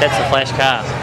That's a flash car.